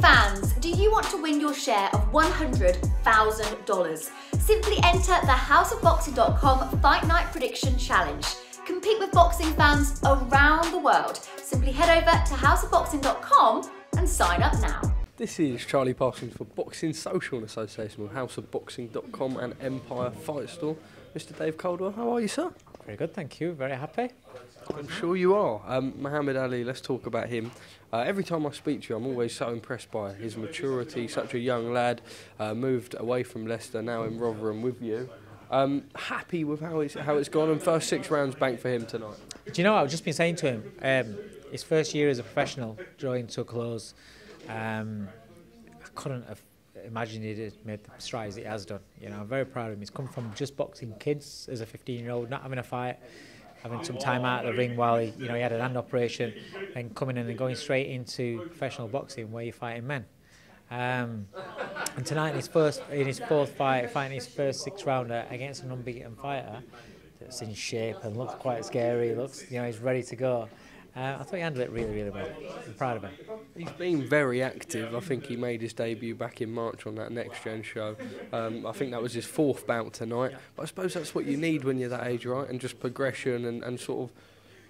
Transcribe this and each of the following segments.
fans, do you want to win your share of $100,000? Simply enter the houseofboxing.com Fight Night Prediction Challenge. Compete with boxing fans around the world. Simply head over to houseofboxing.com and sign up now. This is Charlie Parsons for Boxing Social in association with houseofboxing.com and Empire Fight Store. Mr. Dave Coldwell, how are you, sir? Very good, thank you. Very happy. I'm sure you are. Um, Muhammad Ali, let's talk about him. Uh, every time I speak to you, I'm always so impressed by his maturity. Such a young lad, uh, moved away from Leicester, now in Rotherham with you. Um, happy with how it's how it's gone, and first six rounds bank for him tonight. Do you know what I've just been saying to him? Um, his first year as a professional drawing to a close. Um, I couldn't have imagined he'd have made the strides that he has done. You know, I'm very proud of him. He's come from just boxing kids as a 15-year-old, not having a fight, having some time out of the ring while he, you know, he had an hand operation, and coming in and going straight into professional boxing where you're fighting men. Um, and tonight in his first, in his fourth fight, fighting his first six rounder against an unbeaten fighter that's in shape and looks quite scary. Looks, you know, he's ready to go. Uh, I thought he handled it really, really well. I'm proud of him. He's been very active. I think he made his debut back in March on that Next Gen show. Um, I think that was his fourth bout tonight. But I suppose that's what you need when you're that age, right? And just progression and, and sort of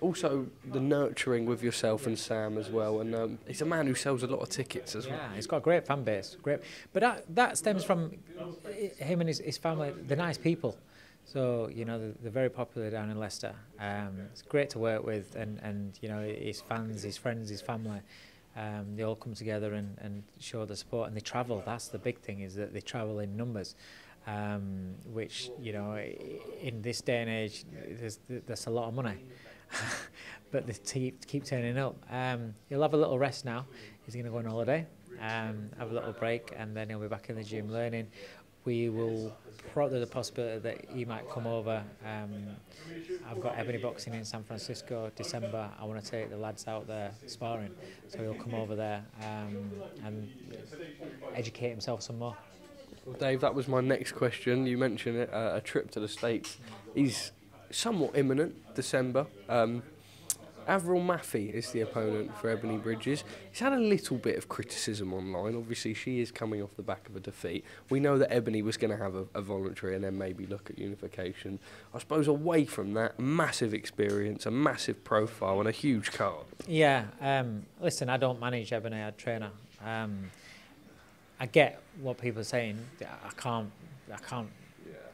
also the nurturing with yourself and Sam as well. And um, he's a man who sells a lot of tickets as well. Yeah, he's got a great fan base. Great, but that that stems from him and his, his family. They're nice people. So you know they're, they're very popular down in Leicester. Um, it's great to work with, and, and you know his fans, his friends, his family. Um, they all come together and, and show the support, and they travel. That's the big thing is that they travel in numbers, um, which you know in this day and age there's there's a lot of money, but they keep keep turning up. Um, he'll have a little rest now. He's going to go on holiday, um, have a little break, and then he'll be back in the gym learning we will probably the possibility that he might come over. Um, I've got Ebanie Boxing in San Francisco December. I want to take the lads out there sparring, so he'll come over there um, and educate himself some more. Well, Dave, that was my next question. You mentioned it, uh, a trip to the States. He's somewhat imminent, December. Um, Avril Mathie is the opponent for Ebanie Bridges. He's had a little bit of criticism online. Obviously, she is coming off the back of a defeat. We know that Ebanie was going to have a, a voluntary and then maybe look at unification. I suppose away from that, massive experience, a massive profile, and a huge card. Yeah, um, listen, I don't manage Ebanie, I train her. Um, I get what people are saying. I can't, I can't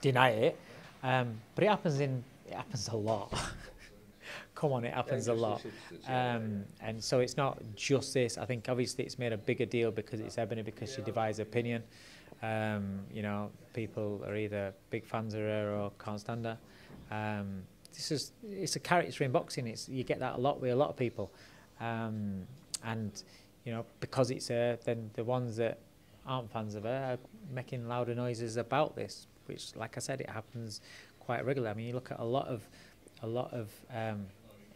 deny it. Um, but it happens in, it happens a lot. come on, it happens a lot. Um, and so it's not just this. I think obviously it's made a bigger deal because it's Ebanie, because she divides opinion. Um, you know, people are either big fans of her or can't stand her. Um, this is it's a character in boxing. It's you get that a lot with a lot of people, um, and you know because it's her, then the ones that aren't fans of her are making louder noises about this, which, like I said, it happens quite regularly. I mean, you look at a lot of a lot of um,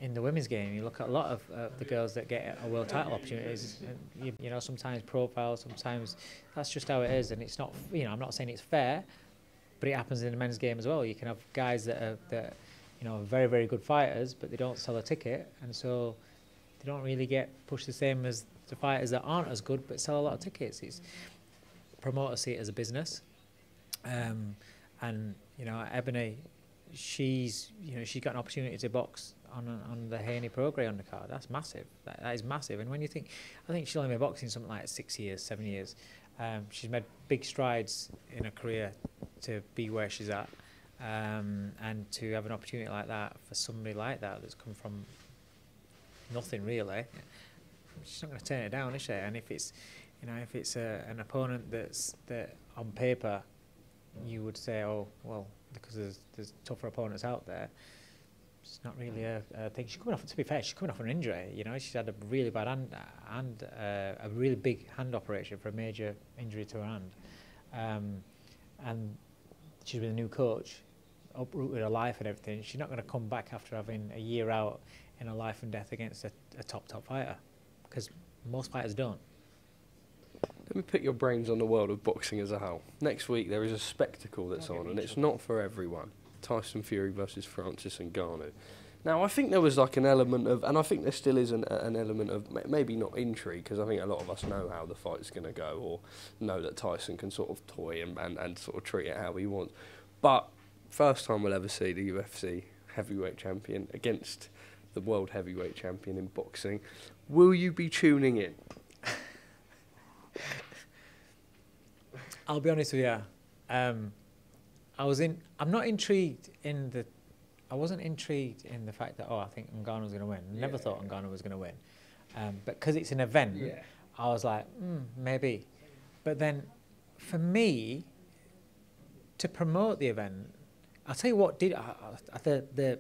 in the women's game, you look at a lot of uh, the girls that get a world title opportunities. You, you, know, sometimes profile, sometimes that's just how it is, and it's not. You know, I'm not saying it's fair, but it happens in the men's game as well. You can have guys that are that, you know, very very good fighters, but they don't sell a ticket, and so they don't really get pushed the same as the fighters that aren't as good but sell a lot of tickets. It's promoters see it as a business, um, and you know, Ebanie, she's you know she's got an opportunity to box on on the Haney Prograis undercard. That's massive. That, that is massive. And when you think, I think she's only been boxing something like six years, seven years. Um, she's made big strides in her career to be where she's at, um, and to have an opportunity like that for somebody like that that's come from nothing really. She's not going to turn it down, is she? And if it's, you know, if it's a, an opponent that's that on paper, you would say, oh well, because there's there's tougher opponents out there it's not really a, a thing. She's coming off, to be fair, she's coming off an injury. You know, she's had a really bad hand, hand uh, a really big hand operation for a major injury to her hand. Um, and she's with a new coach, uprooted her life and everything. She's not going to come back after having a year out in a life and death against a, a top, top fighter. Because most fighters don't. Let me put your brains on the world of boxing as a whole. Next week there is a spectacle that's on, and it's not for everyone. Tyson Fury versus Francis Ngannou. Now, I think there was like an element of, and I think there still is an, an element of maybe not intrigue, because I think a lot of us know how the fight's going to go, or know that Tyson can sort of toy and, and, and sort of treat it how he wants. But first time we'll ever see the UFC heavyweight champion against the world heavyweight champion in boxing. Will you be tuning in? I'll be honest with you. Um, I was in. I'm not intrigued in the. I wasn't intrigued in the fact that oh I think Ngannou was going to win. Never Yeah. thought Ngannou was going to win, um, but because it's an event, I was like mm, maybe. But then, for me, to promote the event, I'll tell you what did I, I, the the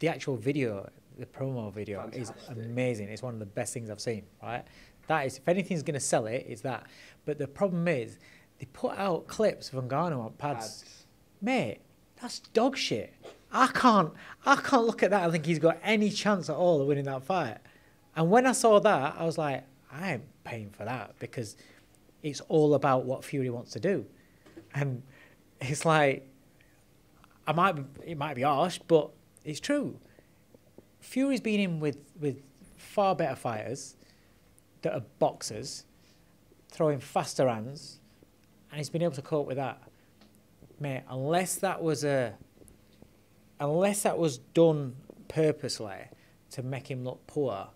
the actual video, the promo video is amazing. It's one of the best things I've seen. Right, that is if anything's going to sell it, it's that. But the problem is, they put out clips of Ngannou on pads. Mate, that's dog shit. I can't I can't look at that and think he's got any chance at all of winning that fight. And when I saw that, I was like, I ain't paying for that because it's all about what Fury wants to do. And it's like I might be, it might be harsh, but it's true. Fury's been in with, with far better fighters that are boxers, throwing faster hands, and he's been able to cope with that. Mate, unless that was a unless that was done purposely to make him look poor,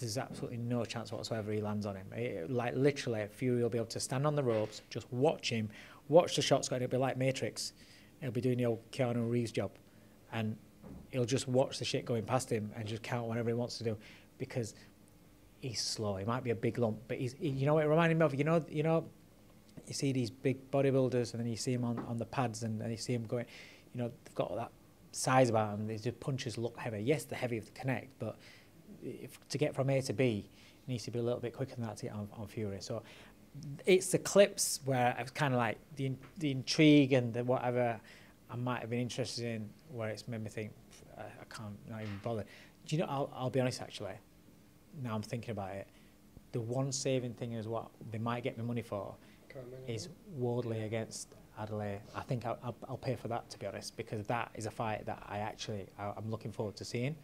there's absolutely no chance whatsoever he lands on him. It- like literally, Fury will be able to stand on the ropes, just watch him, watch the shots going. It'll be like Matrix. He'll be doing the old Keanu Reeves job, and he'll just watch the shit going past him and just count whatever he wants to do, because he's slow. He might be a big lump, but he's. he- you know what it reminded me of? You know, you know, you see these big bodybuilders, and then you see him on, on the pads, and then you see him going. You know, they've got all that size about them. These punches look heavy. Yes, they're heavy to connect, but if, to get from A to B, it needs to be a little bit quicker than that to get on, on Fury. So it's the clips where I was kind of like the the intrigue and the whatever I might have been interested in, where it's made me think I, I can't not even bother. Do you know? I'll, I'll be honest. Actually, now I'm thinking about it. The one saving thing is what they might get me money for is Wardley against Adeleye. I think I'll, I'll, I'll pay for that to be honest, because that is a fight that I actually I, I'm looking forward to seeing.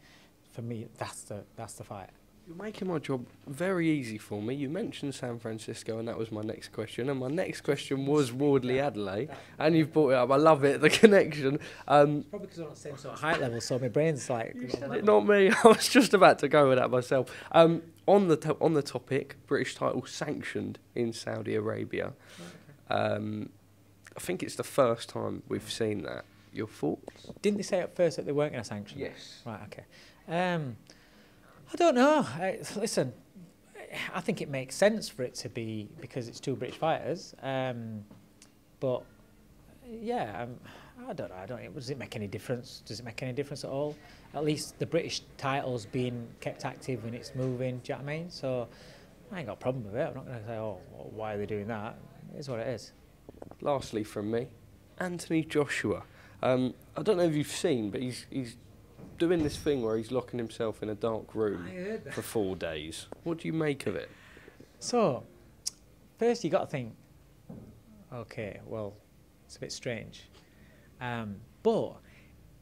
For me, that's the that's the fight. You're making my job very easy for me. You mentioned San Francisco, and that was my next question. And my next question was Wardley Adeleye, and you've brought it up. I love it, the connection. Um, Probably because we're on the same sort of height level, so my brain's like. You said it, not me. I was just about to go with that myself. Um, on the to- on the topic, British title sanctioned in Saudi Arabia. Um, I think it's the first time we've seen that. Your thoughts? Didn't they say at first that they weren't going to sanction? it? Yes. Right. Okay. I don't know. I, listen, I think it makes sense for it to be because it's two British fighters. Um, but yeah, um, I don't know. I don't. Does it make any difference? Does it make any difference at all? At least the British title's being kept active and it's moving. Do you know what I mean? So I ain't got a problem with it. I'm not going to say, oh, why are they doing that? It is what it is. Lastly, from me, Anthony Joshua. Um, I don't know if you've seen, but he's he's doing this thing where he's locking himself in a dark room for four days. What do you make of it? So, first you got to think, okay, well, it's a bit strange. Um, but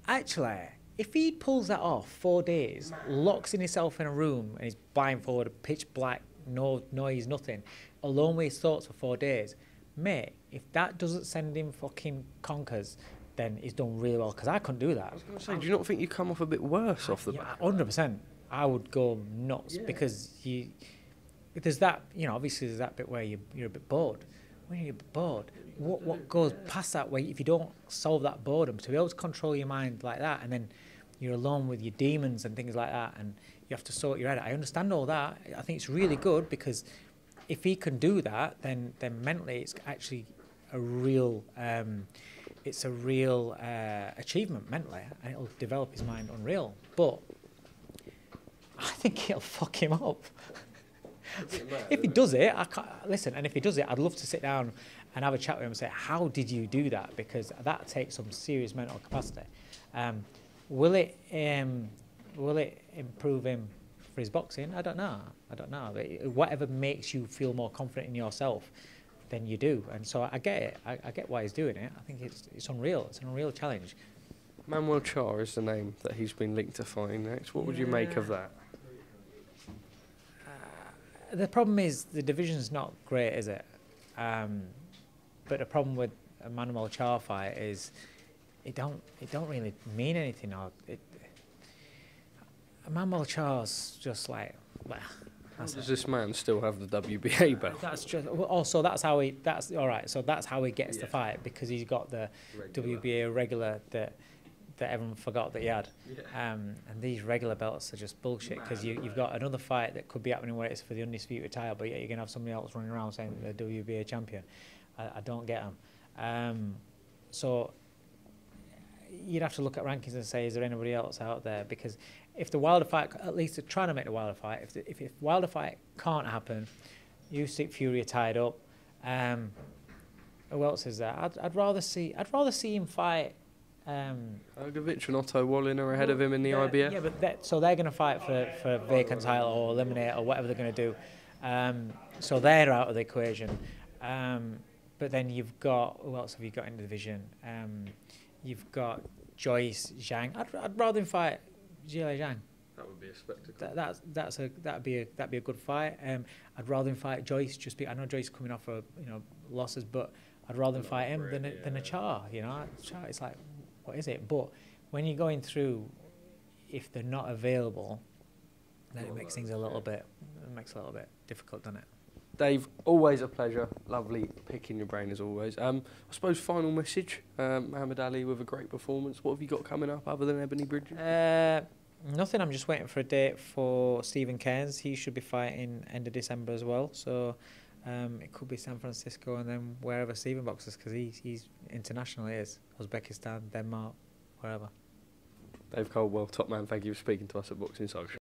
actually, if he pulls that off four days, locks in himself in a room and he's blindfolded, pitch black, no noise, nothing, alone with his thoughts for four days, mate, if that doesn't send him fucking conkers, then he's done really well because I couldn't do that. So, do you not think you come off a bit worse off the Yeah, back? hundred percent. I would go nuts Yeah. because you there's that you know obviously there's that bit where you you're a bit bored. When you're bored, what what goes past that way if you don't solve that boredom to be able to control your mind like that and then you're alone with your demons and things like that and you have to sort your head out. I understand all that. I think it's really good because if he can do that, then then mentally it's actually a real um, it's a real uh, achievement mentally, and it'll develop his mind unreal. But I think it'll fuck him up. if he does it, I can't, listen. And if he does it, I'd love to sit down and have a chat with him and say, "How did you do that?" Because that takes some serious mental capacity. Um, will it? Um, will it improve him for his boxing? I don't know. I don't know. But whatever makes you feel more confident in yourself, then you do. And so I get it. I, I get why he's doing it. I think it's it's unreal. It's an unreal challenge. Mahmoud Charr is the name that he's been linked to fighting next. What would you make of that? Uh, the problem is the division's not great, is it? Um, but the problem with a Mahmoud Charr fight is it don't it don't really mean anything. Or it, Mahmoud Charr's just like well. Does this man still have the WBA belt? That's just also that's how he that's all right. So that's how he gets yeah. the fight because he's got the regular. WBA regular that that everyone forgot that he had. Yeah. Um, and these regular belts are just bullshit because you, you've got another fight that could be happening where it's for the undisputed title, but yeah, you're gonna have somebody else running around saying they're WBA champion. I, I don't get them. Um, so you'd have to look at rankings and say, is there anybody else out there? Because if the Wilder fight, at least they're trying to make the Wilder fight. If the, if, if Wilder fight can't happen, you Usyk Fury are tied up. Um, who else is there? I'd, I'd rather see I'd rather see him fight. Um, Hrgovic and Otto Wallin are ahead of him in the IBF. Yeah, but that, so they're going to fight for for vacant title or eliminate or whatever they're going to do. Um, so they're out of the equation. Um, but then you've got who else have you got in the division? Um, you've got Joyce Zhang. I'd, I'd rather him fight Zhilei Zhang. That would be a spectacle. That, that's that's a that'd be a that'd be a good fight. Um, I'd rather him fight Joyce. Just be I know Joyce coming off of you know losses, but I'd rather him fight him than a, yeah. than a Charr. You know, Charr. It's like what is it? But when you're going through, if they're not available, then it makes things a little bit it makes it a little bit difficult, doesn't it? Dave, always a pleasure. Lovely picking your brain as always. Um, I suppose final message, um, Muhammad Ali with a great performance. What have you got coming up other than Ebanie Bridges? Uh, nothing. I'm just waiting for a date for Stephen Cairns. He should be fighting end of December as well. So um, it could be San Francisco and then wherever Stephen boxes because he's he's international. He is Uzbekistan, Denmark, wherever. Dave Coldwell, top man. Thank you for speaking to us at Boxing Social.